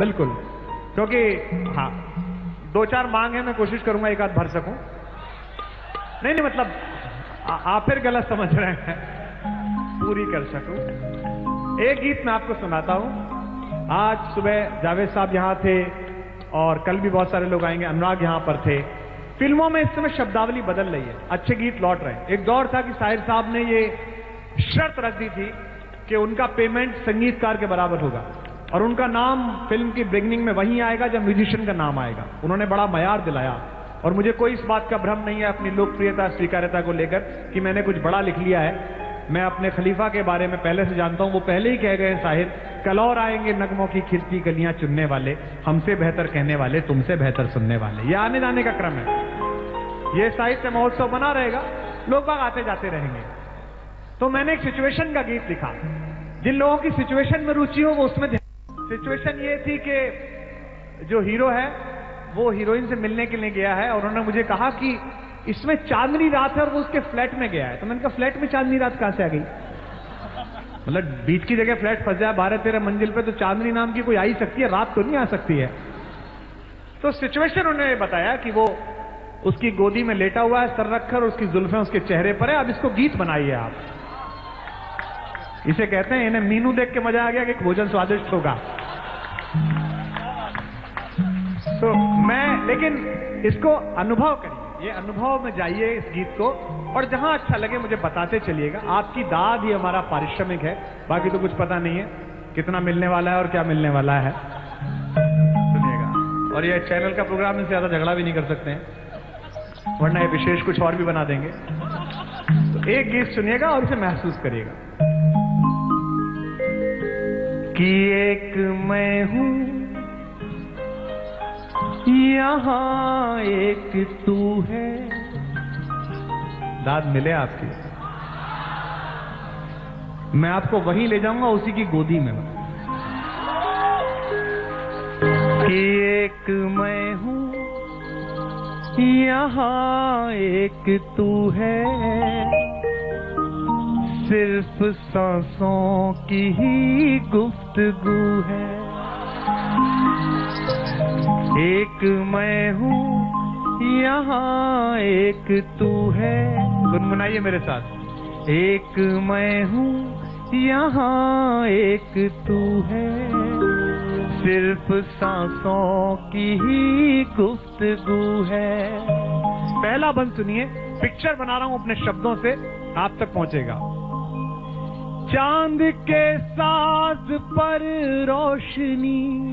बिल्कुल। क्योंकि हाँ दो चार मांग है मैं कोशिश करूँगा एक आध भर सकूँ। नहीं नहीं मतलब आ, आप फिर गलत समझ रहे हैं। पूरी कर सकूँ। एक गीत मैं आपको सुनाता हूँ। आज सुबह जावेद साहब यहाँ थे और कल भी बहुत सारे लोग आएँगे अनुराग यहाँ पर थे। फ़िल्मों में इस समय शब्दावली बदल रही है अच्छे गीत लौट रहे हैं। एक दौर था कि साहिर साहब ने ये शर्त रख दी थी कि उनका पेमेंट संगीतकार के बराबर होगा। और उनका नाम फ़िल्म की बिगनिंग में वहीं आएगा जब म्यूजिशियन का नाम आएगा। उन्होंने बड़ा मयार दिलाया। और मुझे कोई इस बात का भ्रम नहीं है अपनी लोकप्रियता, स्वीकार्यता को लेकर कि मैंने कुछ बड़ा लिख लिया है। मैं अपने खलीफा के बारे में पहले से जानता हूँ। वो पहले ही कह गए साहिर कल और आएँगे नगमों की खिलती गलियाँ चुनने वाले, हमसे बेहतर कहने वाले, तुमसे बेहतर सुनने वाले। ये आने जाने का क्रम है। ये साहित्य महोत्सव बना रहेगा। लोग बाग आते जाते रहेंगे। तो मैंने एक सिचुएशन का गीत लिखा। जिन लोगों की सिचुएशन में रुचि हो, वो उसमें सिचुएशन ये थी कि जो हीरो है, वो हीरोइन से मिलने के लिए गया है और उन्होंने मुझे कहा कि इसमें चांदनी रात है और वो उसके फ्लैट में गया है। तो मैंने कहा, फ्लैट में चांदनी रात कहाँ से आ गई? मतलब बीच की जगह फ्लैट फंस जाए बारह तेरह मंजिल पे तो चांदनी नाम की कोई आ ही सकती है, रात तो नहीं आ सकती है। तो सिचुएशन उन्होंने बताया कि वो उसकी गोदी में लेटा हुआ है, सर रखकर, उसकी जुल्फे उसके चेहरे पर है। अब इसको गीत बनाइए आप। इसे कहते हैं, इन्हें मीनू देख के मज़ा आ गया कि भोजन स्वादिष्ट होगा। तो मैं, लेकिन इसको अनुभव करिए। ये अनुभव में जाइए इस गीत को, और जहाँ अच्छा लगे मुझे बताते चलिएगा। आपकी दाद ही हमारा पारिश्रमिक है, बाकी तो कुछ पता नहीं है, कितना मिलने वाला है और क्या मिलने वाला है। सुनिएगा। और ये चैनल का प्रोग्राम इनसे ज़्यादा झगड़ा भी नहीं कर सकते हैं, वरना ये विशेष कुछ और भी बना देंगे। तो एक गीत सुनिएगा और इसे महसूस करिएगा। कि एक मैं हूँ। यहाँ एक तू है। दाद मिले आपकी। मैं आपको वहीं ले जाऊँगा उसी की गोदी में। कि एक मैं हूँ। यहाँ एक तू है। सिर्फ़ सांसों की ही गुफ्तगू है। एक मैं हूँ यहाँ एक तू है। गुनगुनाइए मेरे साथ। एक मैं हूँ यहाँ एक तू है। सिर्फ़ सांसों की ही गुफ्तगू है। पहला बंद सुनिए पिक्चर बना रहा हूँ अपने शब्दों से आप तक पहुंचेगा। चाँद के साज पर रोशनी।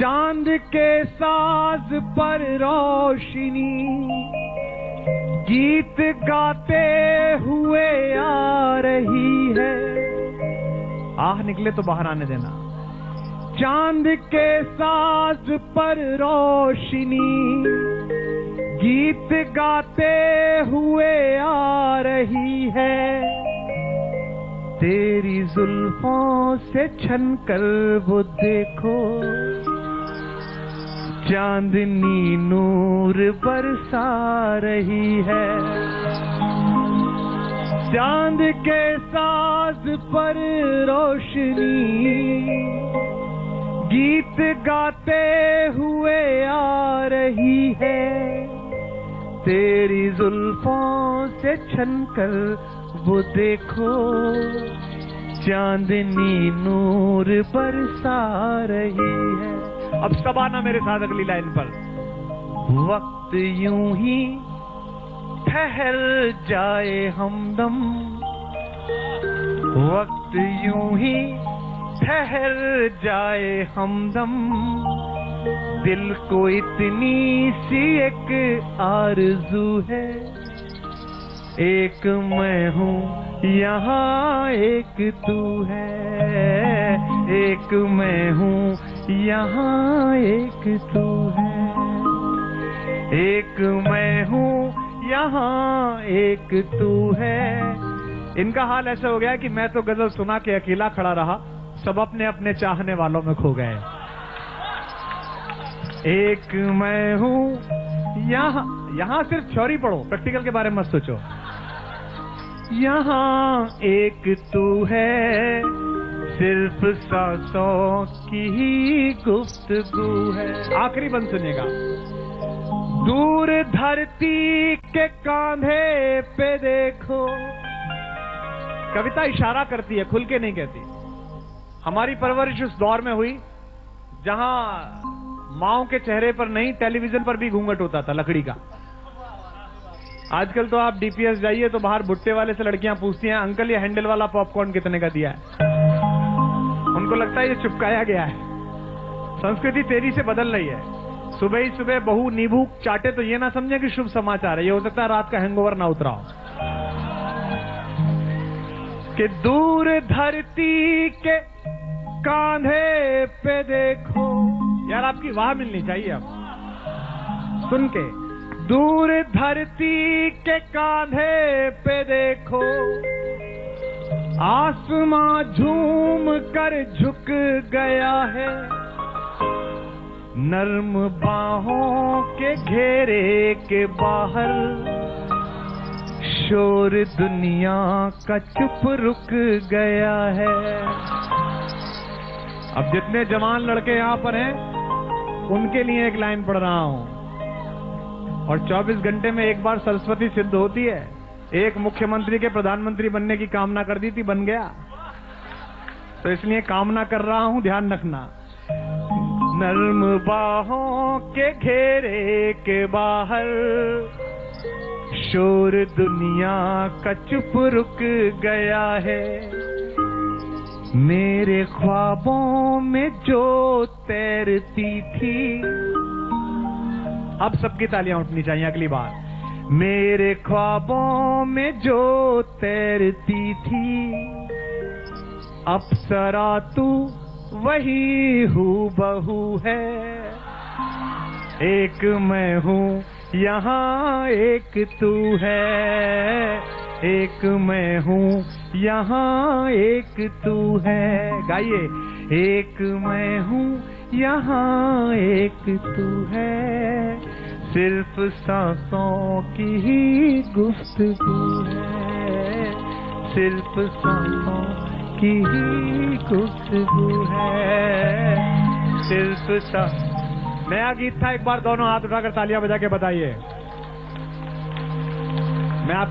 चाँद के साज पर रोशनी। गीत गाते हुए आ रही है। आह, निकले तो बाहर आने देना। चाँद के साज पर रोशनी। गीत गाते हुए आ रही है। जुल्फों से छन कर वो देखो। चांदनी नूर बरसा रही है। चाँद के साज पर रोशनी। गीत गाते हुए आ रही है। तेरी जुल्फों से छन कर वो देखो। चांदनी नूर बरसा रही है। अब सब आना मेरे साथ अगली लाइन पर। वक्त यूँ ही ठहर जाए हमदम। वक्त यूँ ही ठहर जाए हमदम। दिल को इतनी सी एक आरज़ू है। एक मैं हूँ यहाँ एक तू है, एक मैं हूँ, यहाँ एक तू है। एक मैं हूँ, यहाँ एक तू है। इनका हाल ऐसा हो गया कि मैं तो गज़ल सुना के अकेला खड़ा रहा, सब अपने अपने चाहने वालों में खो गए। एक मैं हूँ, यहाँ यहाँ सिर्फ़ थ्योरी पढ़ो, प्रैक्टिकल के बारे में मत सोचो। यहाँ एक तू है, सिर्फ़ सांसों की ही गुफ्तगू है। आखिरी बंद सुनिएगा। दूर धरती के कांधे पे देखो। कविता इशारा करती है, खुल के नहीं कहती। हमारी परवरिश उस दौर में हुई, जहाँ माओ के चेहरे पर नहीं, टेलीविज़न पर भी घूंघट होता था, लकड़ी का। आजकल तो आप डीपीएस जाइए तो बाहर भुट्टे वाले से लड़कियाँ पूछती हैं, अंकल, ये हैंडल वाला पॉपकॉर्न कितने का दिया है? उनको लगता है ये चिपकाया गया है। संस्कृति तेज़ी से बदल रही है। सुबह ही सुबह बहु नींबू चाटे तो ये ना समझे कि शुभ समाचार है। ये हो सकता है रात का हैंगओवर ना उतरा हो। कि दूर धरती के कांधे पे देखो। यार, आपकी वाह मिलनी चाहिए अब। सुन के। दूर धरती के कांधे पे देखो। आसमां झूम कर झुक गया है। नर्म बाहों के घेरे के बाहर शोर दुनिया का चुप रुक गया है। अब जितने जवान लड़के यहाँ पर हैं, उनके लिए एक लाइन पढ़ रहा हूँ। और 24 घंटे में एक बार सरस्वती सिद्ध होती है। एक मुख्यमंत्री के प्रधानमंत्री बनने की कामना कर दी थी, बन गया। तो इसलिए कामना कर रहा हूँ, ध्यान रखना। नर्म बाहों के घेरे के बाहर, शोर दुनिया का चुप रुक गया है। मेरे ख्वाबों में जो तैरती थी अब सबकी तालियाँ उठनी चाहिए अगली बार। मेरे ख्वाबों में जो तैरती थी अपसरा तू वही हूँ बहू है। एक मैं हूँ, यहाँ एक तू है। एक मैं हूँ, यहाँ एक तू है। गाइए, एक मैं हूँ यहाँ एक तू है। सिर्फ़ सांसों की ही गुफ्तगू है। सिर्फ़ सांसों की ही गुफ्तगू है। सिर्फ़ सा नया गीत था, एक बार दोनों हाथ उठाकर तालियाँ बजा के बताइए। मैं आप